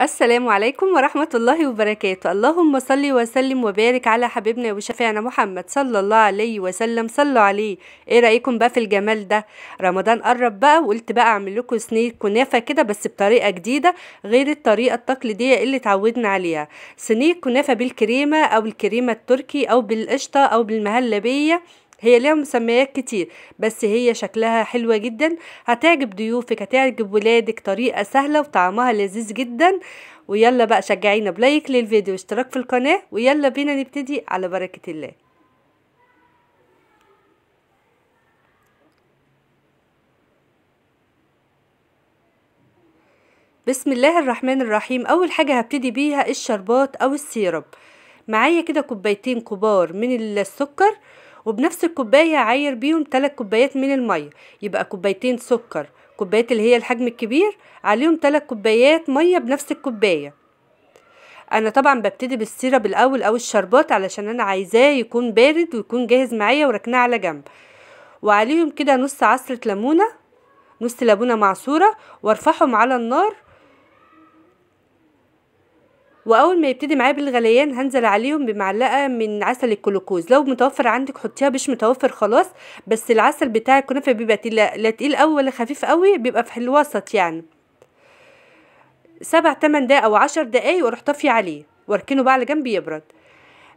السلام عليكم ورحمة الله وبركاته. اللهم صل وسلم وبارك على حبيبنا وشفيعنا محمد صلى الله عليه وسلم. صلوا عليه. إيه رأيكم بقى في الجمال ده؟ رمضان قرب بقى وقلت بقى اعمل لكم صينية كنافة كده بس بطريقة جديدة غير الطريقة التقليدية اللي اتعودنا عليها. صينية كنافة بالكريمة أو الكريمة التركي أو بالقشطة أو بالمهلبية. هي ليها مسميات كتير بس هي شكلها حلوة جدا. هتعجب ضيوفك هتعجب ولادك طريقة سهلة وطعمها لذيذ جدا. ويلا بقى شجعينا ب like للفيديو واشتراك في القناة ويلا بينا نبتدي على بركة الله. بسم الله الرحمن الرحيم. أول حاجة هبتدي بيها الشربات أو ال syrup. معايا كده كوبايتين كبار من السكر. وبنفس الكوباية هعاير بيهم 3 كوبايات من المية. يبقى كوبايتين سكر. كوبايات اللي هي الحجم الكبير عليهم 3 كوبايات مية بنفس الكوباية. أنا طبعا ببتدي بالسيرب الأول أو الشربات علشان أنا عايزاه يكون بارد ويكون جاهز معايا وركناه على جنب. وعليهم كده نص عصرة ليمونة نص ليمونة معصورة وأرفعهم على النار وأول ما يبتدي معايا بالغليان هنزل عليهم بمعلقة من عسل الكلوكوز. لو متوفر عندك حطيها مش متوفر خلاص بس العسل بتاع الكنافة بيبقى لا تقيل قوي ولا خفيف قوي بيبقى في الوسط يعني. سبع تمن دقايق أو عشر دقايق وأروح طافية عليه وأركنه بقى على جنب يبرد.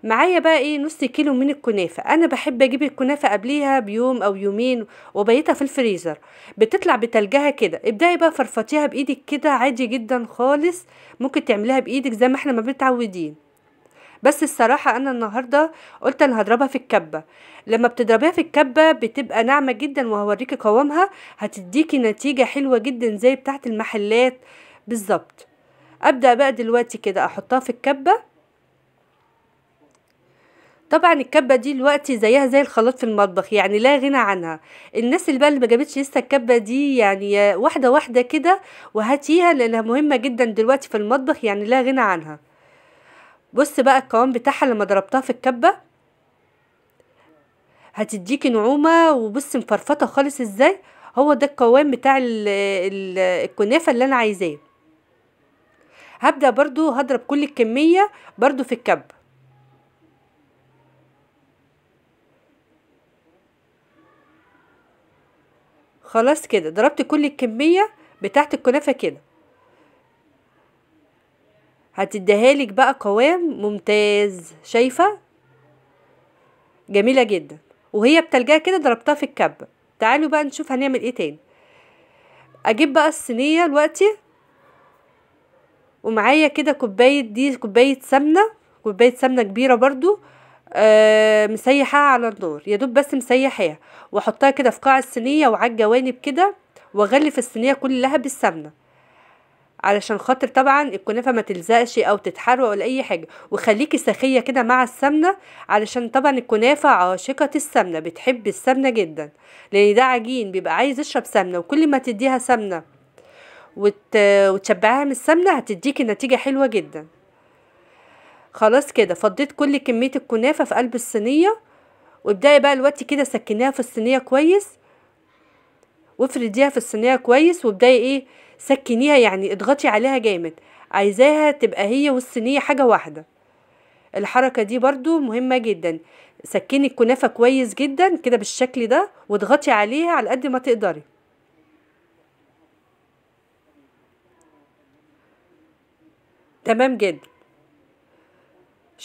معايا بقى إيه نص كيلو من الكنافة. أنا بحب أجيب الكنافة قبليها بيوم أو يومين وبيتها في الفريزر. بتطلع بتلجها كده. ابدأي بقى فرفطيها بإيدك كده عادي جدا خالص. ممكن تعمليها بإيدك زي ما إحنا ما متعودين. بس الصراحة أنا النهاردة قلت أنا هضربها في الكبة. لما بتضربيها في الكبة بتبقى ناعمة جدا وهوريكي قوامها. هتديكي نتيجة حلوة جدا زي بتاعة المحلات. بالظبط. أبدأ بقى دلوقتي كده أحطها في الكبة. طبعا الكبة دي دلوقتي زيها زي الخلاط في المطبخ يعني لا غنى عنها. الناس اللي بقى اللي ما جابتش لسه الكبة دي يعني واحدة واحدة كده وهاتيها لأنها مهمة جدا دلوقتي في المطبخ يعني لا غنى عنها. بص بقى القوام بتاعها لما ضربتها في الكبة. هتديكي نعومة وبص مفرفطة خالص إزاي؟ هو ده القوام بتاع الكنافة اللي أنا عايزاه. هبدأ برضو هضرب كل الكمية برضو في الكب خلاص كده ضربت كل الكمية بتاعت الكنافة كده. هتديهالك بقى قوام ممتاز شايفة؟ جميلة جدا. وهي بتلجها كده ضربتها في الكبة. تعالوا بقى نشوف هنعمل إيه تاني. أجيب بقى الصينية دلوقتي. ومعايا كده كوباية دي كوباية سمنة كوباية سمنة كبيرة برضو. آه مسيحاها على النار يا دوب بس مسيحاها وأحطها كده في قاع الصينيه وعلى الجوانب كده واغلف الصينيه كلها بالسمنة. علشان خاطر طبعا الكنافة ما تلزقش أو تتحرق ولا أي حاجة. وخليكي سخية كده مع السمنة علشان طبعا الكنافة عاشقة السمنة بتحب السمنة جدا. لأن ده عجين بيبقى عايز يشرب سمنة وكل ما تديها سمنة وت... وتشبعها من السمنة هتديكي نتيجة حلوة جدا. خلاص كده فضيت كل كمية الكنافة في قلب الصينية وابدأي بقى الوقت كده سكنيها في الصينية كويس وافرديها في الصينية كويس وابدأي إيه سكنيها يعني اضغطي عليها جامد. عايزاها تبقى هي والصينية حاجة واحدة. الحركة دي برضو مهمة جدا. سكني الكنافة كويس جدا كده بالشكل ده واضغطي عليها على قد ما تقدري. تمام جدا.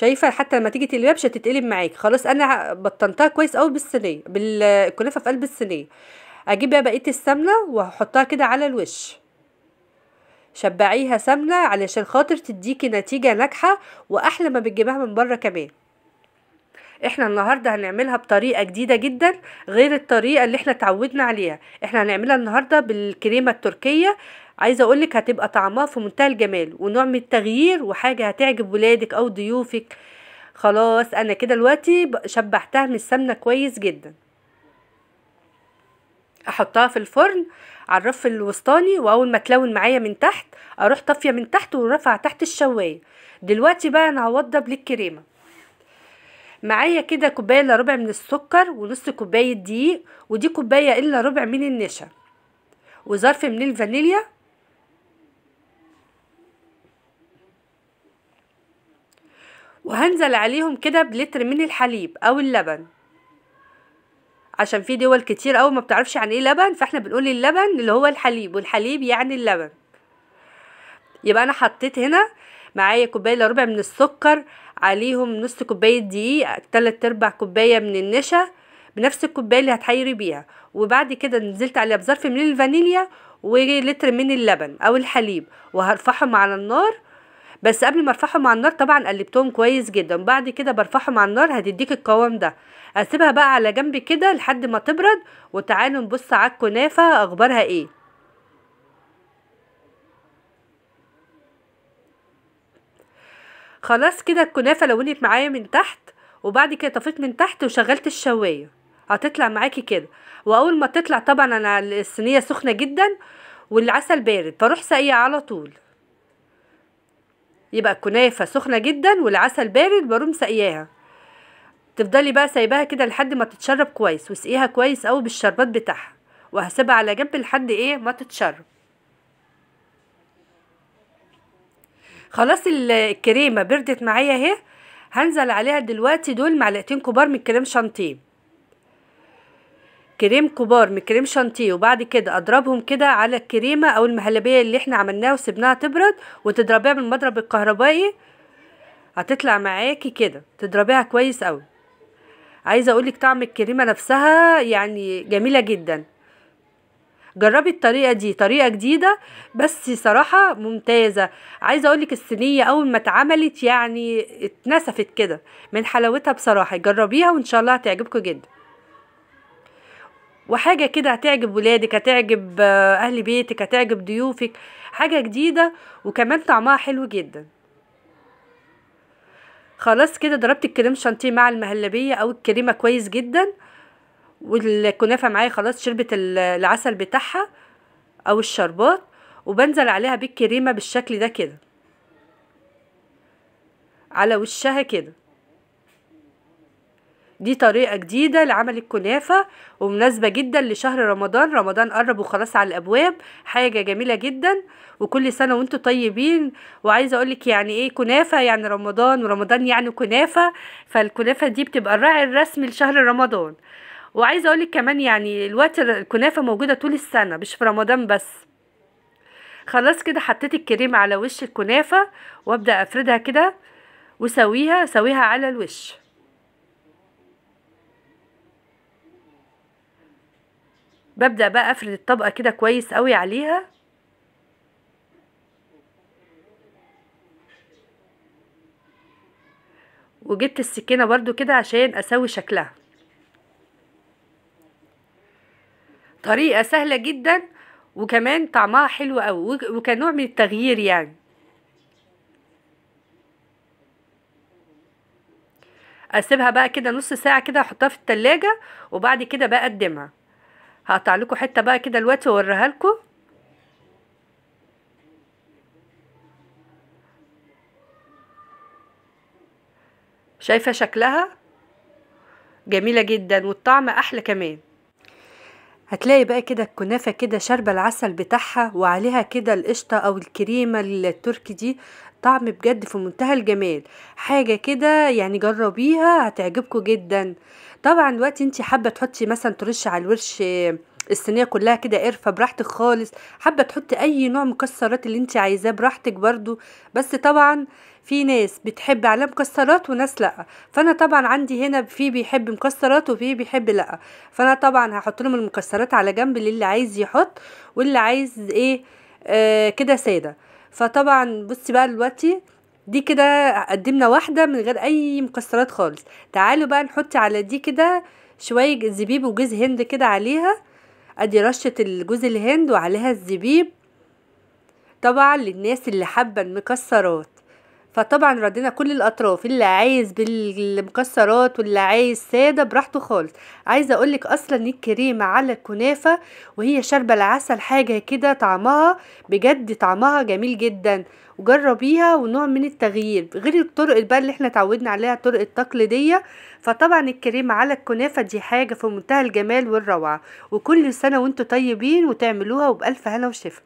شايفة حتى لما تيجي تقلبيها مش هتتقلب معاكي. خلاص أنا بطنتها كويس قوي بالصينية بالكنافة في قلب الصينية. أجيب بقى بقية السمنة وأحطها كده على الوش. شبعيها سمنة علشان خاطر تديكي نتيجة ناجحة وأحلى ما بتجيبها من بره كمان. إحنا النهارده هنعملها بطريقة جديدة جدا غير الطريقة اللي إحنا اتعودنا عليها. إحنا هنعملها النهارده بالكريمة التركية عايزة أقولك هتبقى طعمها في منتهى الجمال ونوع من التغيير وحاجة هتعجب ولادك أو ضيوفك. خلاص أنا كده دلوقتي شبعتها من السمنة كويس جدا. أحطها في الفرن على الرف الوسطاني وأول ما تلون معايا من تحت أروح طافية من تحت ورافعة تحت الشواية. دلوقتي بقى أنا هوضب للكريمة. معايا كده كوباية إلا ربع من السكر ونص كوباية دقيق ودي كوباية إلا ربع من النشا. وظرف من الفانيليا وهنزل عليهم كده بلتر من الحليب أو اللبن. عشان في دول كتير قوي ما بتعرفش عن إيه لبن فإحنا بنقول اللبن اللي هو الحليب والحليب يعني اللبن. يبقى أنا حطيت هنا معايا كوباية إلا ربع من السكر عليهم نص كوباية دقيق تلات ارباع كوباية من النشا بنفس الكوباية اللي هتحيري بيها. وبعد كده نزلت عليها بظرف من الفانيليا ولتر من اللبن أو الحليب وهرفعهم على النار بس قبل ما ارفعهم على النار طبعا قلبتهم كويس جدا. بعد كده برفعهم على النار هتديك القوام ده. أسيبها بقى على جنب كده لحد ما تبرد وتعالوا نبص على الكنافة. أخبارها إيه؟ خلاص كده الكنافة لونت معايا من تحت وبعد كده طفيت من تحت وشغلت الشواية. هتطلع معاكي كده. وأول ما تطلع طبعا أنا الصينية سخنة جدا والعسل بارد فاروح ساقية على طول. يبقى الكنافه سخنة جدا والعسل بارد بروم ساقياها تفضلي بقى سايباها كده لحد ما تتشرب كويس واسقيها كويس قوي بالشربات بتاعها. وهسيبها على جنب لحد إيه؟ ما تتشرب. خلاص الكريمة بردت معايا أهي. هنزل عليها دلوقتي دول معلقتين كبار من كريم شانتيه. كريم كبار من كريم شانتيه وبعد كده أضربهم كده على الكريمة أو المهلبية اللي إحنا عملناها وسبناها تبرد وتضربيها بالمضرب الكهربائي. هتطلع معاكي كده تضربيها كويس قوي عايزة أقولك طعم الكريمة نفسها يعني جميلة جدا. جربي الطريقة دي طريقة جديدة بس صراحة ممتازة. عايزة أقولك الصينية أول ما اتعملت يعني اتنسفت كده من حلاوتها بصراحة. جربيها وإن شاء الله هتعجبكم جدا. وحاجة كده هتعجب ولادك هتعجب أهل بيتك هتعجب ضيوفك حاجة جديدة وكمان طعمها حلو جدا. خلاص كده ضربت الكريم شانتيه مع المهلبية أو الكريمة كويس جدا والكنافة معايا خلاص شربت العسل بتاعها أو الشربات وبنزل عليها بالكريمة بالشكل ده كده. على وشها كده. دي طريقة جديدة لعمل الكنافة ومناسبة جدا لشهر رمضان. رمضان قرب وخلاص على الأبواب حاجة جميلة جدا. وكل سنة وأنتم طيبين. وعايزة أقولك يعني إيه كنافة؟ يعني رمضان ورمضان يعني كنافة. فالكنافة دي بتبقى الراعي الرسمي لشهر رمضان. وعايزة أقولك كمان يعني الوقت الكنافة موجودة طول السنة مش في رمضان بس. خلاص كده حطيت الكريمة على وش الكنافة وأبدأ أفردها كده وسويها. سويها على الوش. ببدأ بقى أفرد الطبقة كده كويس قوي عليها. وجبت السكينة برضو كده عشان أسوي شكلها. طريقة سهلة جدا وكمان طعمها حلو قوي وكنوع من التغيير يعني. أسيبها بقى كده نص ساعة كده أحطها في التلاجة وبعد كده بقى أقدمها. هقطع لكم حتة بقى كده دلوقتي وأوريها لكم. شايفة شكلها؟ جميلة جدا والطعم أحلى كمان. هتلاقي بقى كده الكنافة كده شاربة العسل بتاعها وعليها كده القشطة أو الكريمة التركي دي. طعم بجد في منتهى الجمال. حاجة كده يعني جربيها هتعجبكم جدا. طبعا دلوقتي انت حابة تحطي مثلا ترش على الورش الصينية كلها كده قرفة براحتك خالص. حابة تحطي أي نوع مكسرات اللي انت عايزاه براحتك برضو. بس طبعا في ناس بتحب عليها مكسرات وناس لأ. فأنا طبعا عندي هنا في بيحب مكسرات وفي بيحب لأ. فأنا طبعا هحط لهم المكسرات على جنب للي عايز يحط واللي عايز إيه آه كده سادة. فطبعا بصي بقى دلوقتي دي كده قدمنا واحدة من غير أي مكسرات خالص. تعالوا بقى نحط على دي كده شوية زبيب وجوز هند كده عليها. أدي رشة الجوز الهند وعليها الزبيب. طبعا للناس اللي حابة المكسرات. فطبعا ردينا كل الأطراف اللي عايز بالمكسرات واللي عايز سادة براحته خالص. عايزة أقولك أصلا الكريمة على الكنافة وهي شاربة العسل حاجة كده طعمها بجد طعمها جميل جدا. وجربيها ونوع من التغيير غير الطرق بقى اللي إحنا اتعودنا عليها الطرق التقليدية. فطبعا الكريمة على الكنافة دي حاجة في منتهى الجمال والروعة. وكل سنة وأنتم طيبين وتعملوها وبألف هنا وشفا.